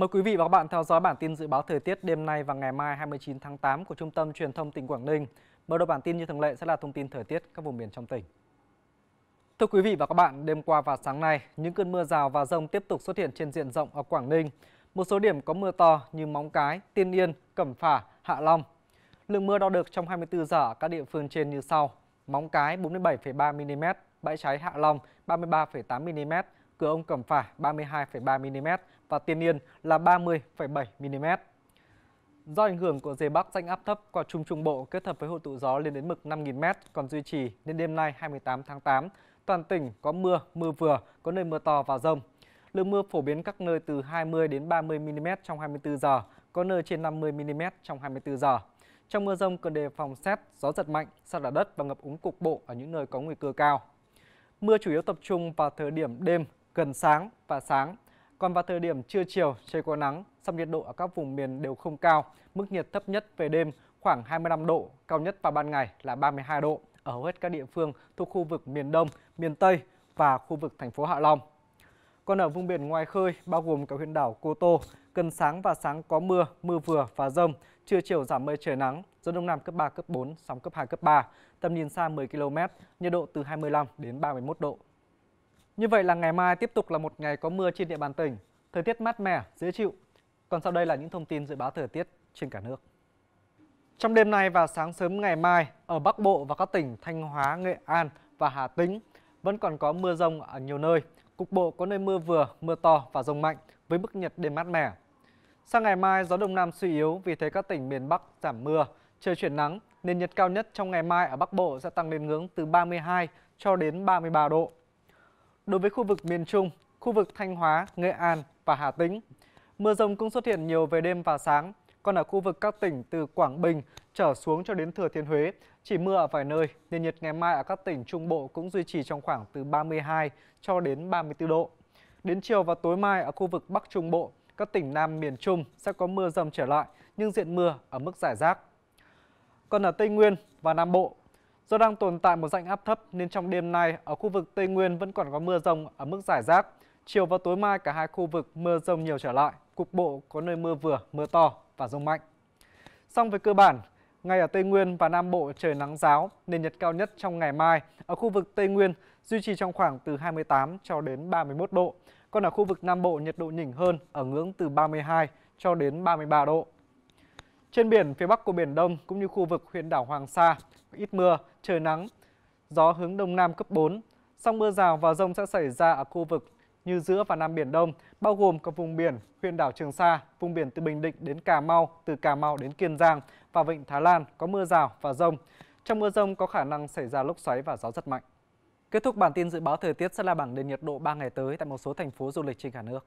Mời quý vị và các bạn theo dõi bản tin dự báo thời tiết đêm nay và ngày mai 29 tháng 8 của Trung tâm Truyền thông tỉnh Quảng Ninh. Mở đầu bản tin như thường lệ sẽ là thông tin thời tiết các vùng miền trong tỉnh. Thưa quý vị và các bạn, đêm qua và sáng nay, những cơn mưa rào và rông tiếp tục xuất hiện trên diện rộng ở Quảng Ninh. Một số điểm có mưa to như Móng Cái, Tiên Yên, Cẩm Phả, Hạ Long. Lượng mưa đo được trong 24 giờ ở các địa phương trên như sau: Móng Cái 47,3 mm, Bãi Cháy Hạ Long 33,8 mm, Cửa Ông Cẩm Phả 32,3 mm và Tiên Yên là 30,7 mm. Do ảnh hưởng của rìa Bắc rãnh áp thấp qua Trung Trung Bộ kết hợp với hội tụ gió lên đến mực 5.000 m còn duy trì nên đêm nay 28 tháng 8, toàn tỉnh có mưa, mưa vừa, có nơi mưa to và rông. Lượng mưa phổ biến các nơi từ 20 đến 30 mm trong 24 giờ, có nơi trên 50 mm trong 24 giờ. Trong mưa rông cần đề phòng xét, gió giật mạnh, sạt lở đất và ngập úng cục bộ ở những nơi có nguy cơ cao. Mưa chủ yếu tập trung vào thời điểm đêm, gần sáng và sáng. Còn vào thời điểm trưa chiều trời có nắng, song nhiệt độ ở các vùng miền đều không cao, mức nhiệt thấp nhất về đêm khoảng 25 độ, cao nhất vào ban ngày là 32 độ ở hầu hết các địa phương thuộc khu vực miền Đông, miền Tây và khu vực thành phố Hạ Long. Còn ở vùng biển ngoài khơi, bao gồm cả huyện đảo Cô Tô, cần sáng và sáng có mưa, mưa vừa và rông, trưa chiều giảm mây trời nắng, gió đông nam cấp 3, cấp 4, sóng cấp 2, cấp 3, tầm nhìn xa 10 km, nhiệt độ từ 25 đến 31 độ. Như vậy là ngày mai tiếp tục là một ngày có mưa trên địa bàn tỉnh, thời tiết mát mẻ, dễ chịu. Còn sau đây là những thông tin dự báo thời tiết trên cả nước. Trong đêm nay và sáng sớm ngày mai, ở Bắc Bộ và các tỉnh Thanh Hóa, Nghệ An và Hà Tĩnh vẫn còn có mưa rông ở nhiều nơi. Cục bộ có nơi mưa vừa, mưa to và rông mạnh với mức nhiệt đêm mát mẻ. Sang ngày mai, gió đông nam suy yếu vì thế các tỉnh miền Bắc giảm mưa, trời chuyển nắng, nền nhiệt cao nhất trong ngày mai ở Bắc Bộ sẽ tăng lên ngưỡng từ 32 cho đến 33 độ. Đối với khu vực miền Trung, khu vực Thanh Hóa, Nghệ An và Hà Tĩnh, mưa rông cũng xuất hiện nhiều về đêm và sáng. Còn ở khu vực các tỉnh từ Quảng Bình trở xuống cho đến Thừa Thiên Huế, chỉ mưa ở vài nơi, nền nhiệt ngày mai ở các tỉnh Trung Bộ cũng duy trì trong khoảng từ 32 cho đến 34 độ. Đến chiều và tối mai ở khu vực Bắc Trung Bộ, các tỉnh Nam miền Trung sẽ có mưa rông trở lại, nhưng diện mưa ở mức giải rác. Còn ở Tây Nguyên và Nam Bộ, Do đang tồn tại một rãnh áp thấp nên trong đêm nay ở khu vực Tây Nguyên vẫn còn có mưa rông ở mức giải rác. Chiều và tối mai cả hai khu vực mưa rông nhiều trở lại, cục bộ có nơi mưa vừa, mưa to và rông mạnh. Song về cơ bản, ngay ở Tây Nguyên và Nam Bộ trời nắng giáo, nền nhiệt cao nhất trong ngày mai ở khu vực Tây Nguyên duy trì trong khoảng từ 28 cho đến 31 độ. Còn ở khu vực Nam Bộ nhiệt độ nhỉnh hơn ở ngưỡng từ 32 cho đến 33 độ. Trên biển phía Bắc của Biển Đông cũng như khu vực huyện đảo Hoàng Sa, ít mưa, trời nắng, gió hướng Đông Nam cấp 4. Song mưa rào và rông sẽ xảy ra ở khu vực như giữa và Nam Biển Đông, bao gồm cả vùng biển huyện đảo Trường Sa, vùng biển từ Bình Định đến Cà Mau, từ Cà Mau đến Kiên Giang và Vịnh Thái Lan có mưa rào và rông. Trong mưa rông có khả năng xảy ra lốc xoáy và gió rất mạnh. Kết thúc bản tin dự báo thời tiết sẽ là bảng nền nhiệt độ 3 ngày tới tại một số thành phố du lịch trên cả nước.